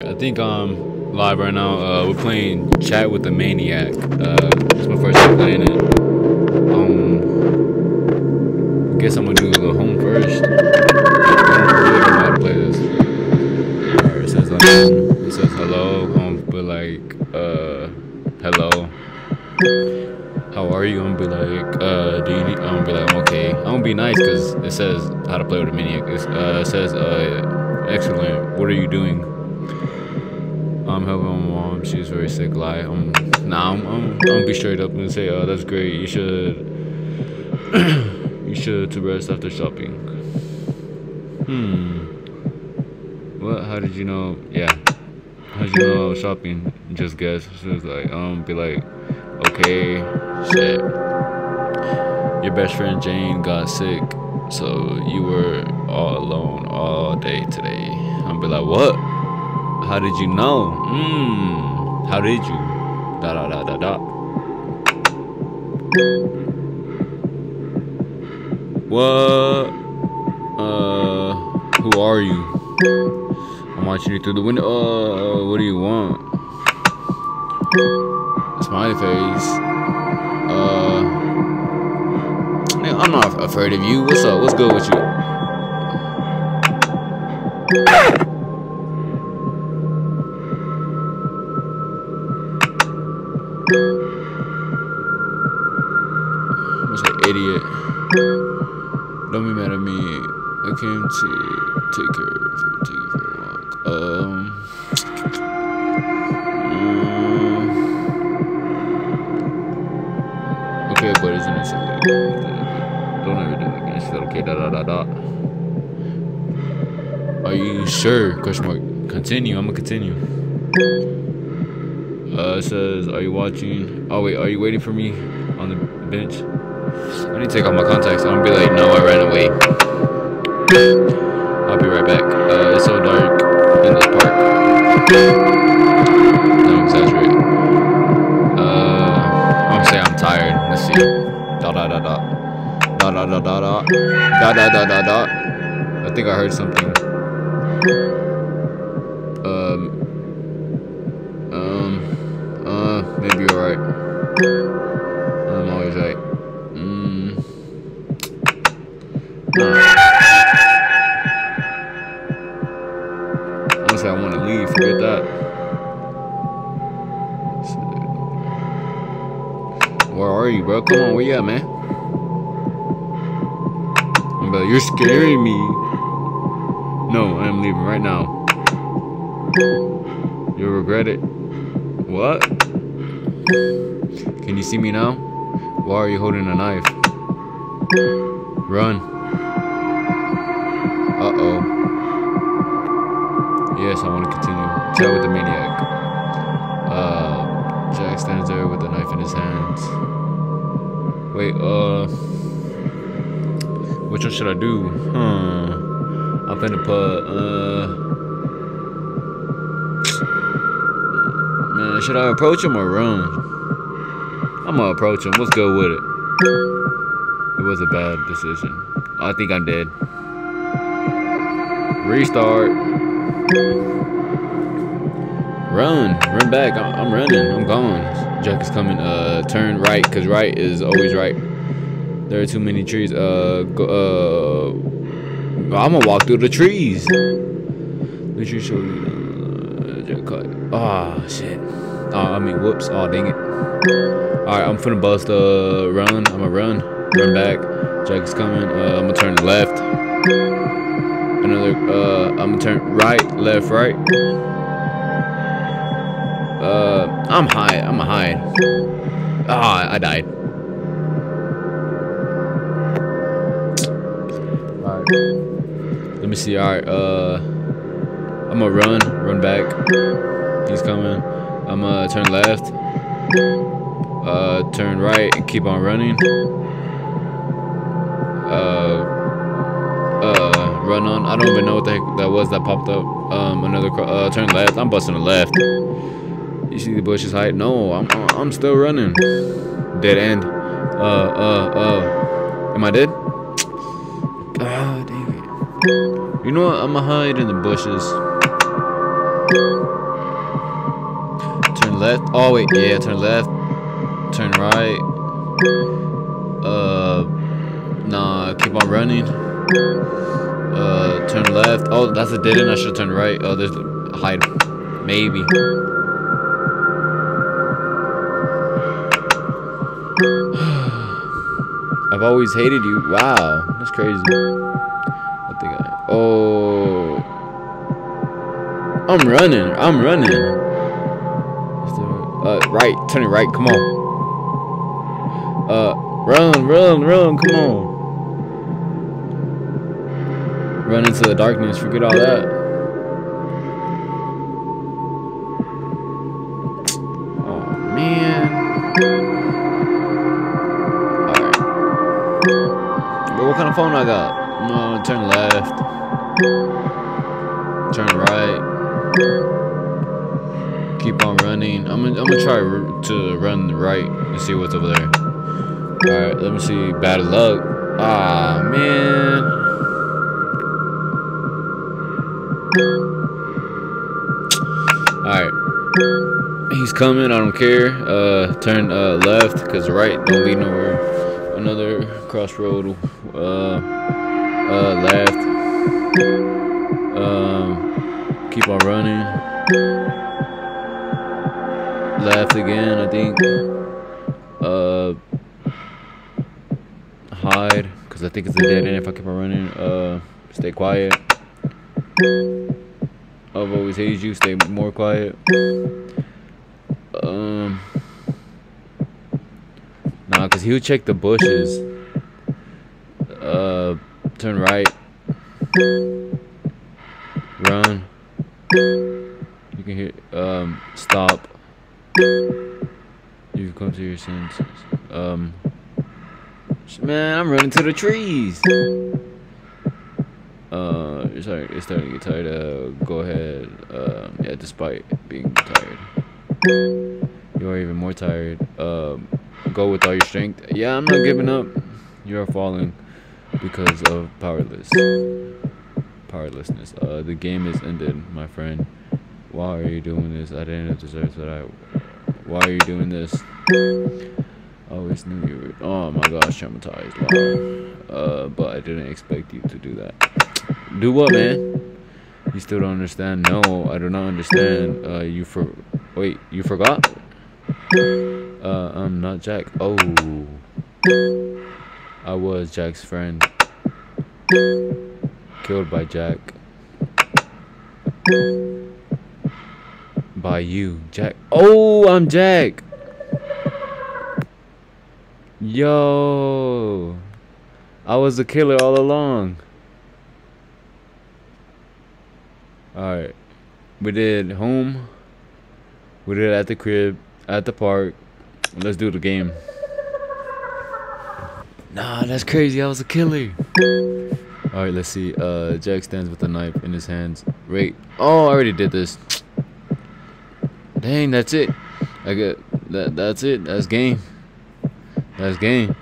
I think I'm live right now. Uh, we're playing Chat with the Maniac. Uh, it's my first time playing it. Um, I guess I'm gonna do the home first. How to play this. It says um, it says hello. Um, but like, uh, hello. How are you? I'm gonna be like, uh, do you need? I'm gonna be like, I'm okay. I'm gonna be nice because it says how to play with a maniac. It's, uh, it says, uh, excellent. What are you doing? I'm helping my mom. She's very sick. Like, I'm nah. I'm, I'm, I'm gonna be straight up and say, oh, that's great. You should. you should to rest after shopping. Hmm. What? How did you know? Yeah. How did you know I was shopping? Just guess. She was like, um, be like, okay, shit. Your best friend Jane got sick, so you were all alone all day today. I'm be like, what? How did you know? Mmm. How did you? Da da da da da. What? Uh, who are you? I'm watching you through the window. Uh, what do you want? Smiley face. Uh, I'm not afraid of you. What's up? What's good with you? Idiot. Don't be mad at me. I came to take care of her, take her for a walk. Um. mm, okay, but isn't it silly? Don't ever do it again. She said, okay, da da da da. Are you sure? Question mark. Continue. I'm gonna continue. Uh, it says, are you watching? Oh wait, are you waiting for me on the bench? I need to take off my contacts. I'm gonna be like, no, I ran away. I'll be right back. Uh, it's so dark in this park. Don't exaggerate. Uh, I'm gonna say I'm tired. Let's see. Da da da da. Da da da da da. Da da da da da. I think I heard something. Um. Um. Uh, maybe you're right. I'm always right. Say I want to leave. Forget that. Where are you, bro? Come on, where you at, man? I'm you're scaring me. No, I am leaving right now. You'll regret it. What? Can you see me now? Why are you holding a knife? Run. Yes, I want to continue. Chat with the maniac. Uh, Jack stands there with the knife in his hands. Wait, uh... Which one should I do? Huh. I'm finna put, uh... Man, should I approach him or run? I'm gonna approach him. Let's go with it. It was a bad decision. I think I'm dead. Restart. Run. Run back. I'm running. I'm gone. Jack is coming. Uh, turn right, because right is always right. There are too many trees. Uh, go, uh, I'm gonna walk through the trees. The tree show you. Uh. Ah, shit. Oh, I mean, whoops. Oh, dang it. Alright, I'm finna bust uh run. I'm gonna run. Run back. Jack is coming. Uh, I'm gonna turn left. Another uh I'm gonna turn right, left, right. Uh I'm high. I'm a hide. Ah, I died. Alright. Let me see. Alright, uh I'm gonna run, run back. He's coming. I'm gonna turn left uh, turn right and keep on running. Uh, run on. I don't even know what the heck that was that popped up. Um, another uh, turn left. I'm busting a left. You see the bushes height? No, I'm I'm still running. Dead end. Uh, uh, uh. Am I dead? God dang it. You know what? I'ma hide in the bushes. Turn left. Oh wait, yeah, turn left. Turn right. Uh, nah, keep on running. Uh, turn left. Oh, that's a dead end. I should turn right. Oh, there's hide. Maybe. I've always hated you. Wow, that's crazy. I think I. Oh. I'm running. I'm running. Uh, right. Turn it right. Come on. Uh, run, run, run. Come on. Run into the darkness. Forget all that. Oh man. Alright. But what kind of phone I got? No, turn left. Turn right. Keep on running. I'm gonna, I'm gonna try to run right and see what's over there. Alright, let me see. Bad luck. Ah, man. Alright. He's coming, I don't care. Uh, turn uh, left, because right don't lead nowhere. Another crossroad. Uh, uh, left. Um, keep on running. Left again, I think. Uh, hide, because I think it's a dead end if I keep on running. Uh, stay quiet. I've always hated you. Stay more quiet. Um, nah, cause he'll check the bushes. Uh, turn right. Run. You can hear. Um, stop. You've come to your senses. Um, man, I'm running to the trees. Uh, sorry, it's starting to get tired. Uh, go ahead. Um, yeah, despite being tired, you are even more tired. Um, go with all your strength. Yeah, I'm not giving up. You are falling because of powerless, powerlessness. Uh, the game is ended, my friend. Why are you doing this? I didn't deserve that. I. Why are you doing this? I always knew you were. Oh my gosh, traumatized. Wow. Uh, but I didn't expect you to do that. Do what, man? You still don't understand? No, I do not understand. Uh, you for. Wait, you forgot? Uh, I'm not Jack. Oh. I was Jack's friend. Killed by Jack. By you, Jack. Oh, I'm Jack. Yo. I was the killer all along. Alright. We did home. We did at the crib, at the park. Let's do the game. Nah, that's crazy. I was a killer. Alright, let's see. Uh, Jack stands with a knife in his hands. Wait. Oh, I already did this. Dang, that's it. I get that. That's it. That's game. That's game.